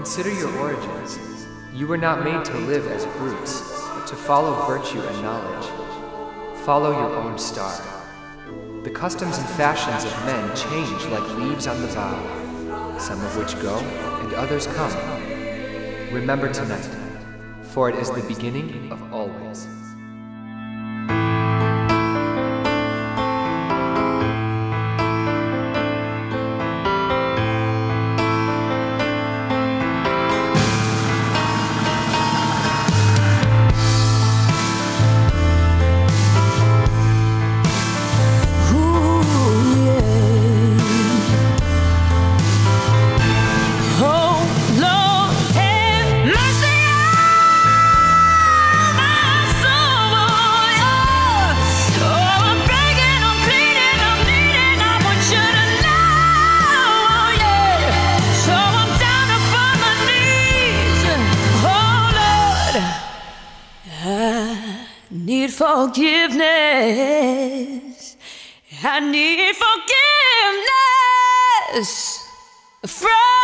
Consider your origins. You were not made to live as brutes, but to follow virtue and knowledge. Follow your own star. The customs and fashions of men change like leaves on the bough, some of which go and others come. Remember tonight, for it is the beginning of always. Need forgiveness. I need forgiveness from.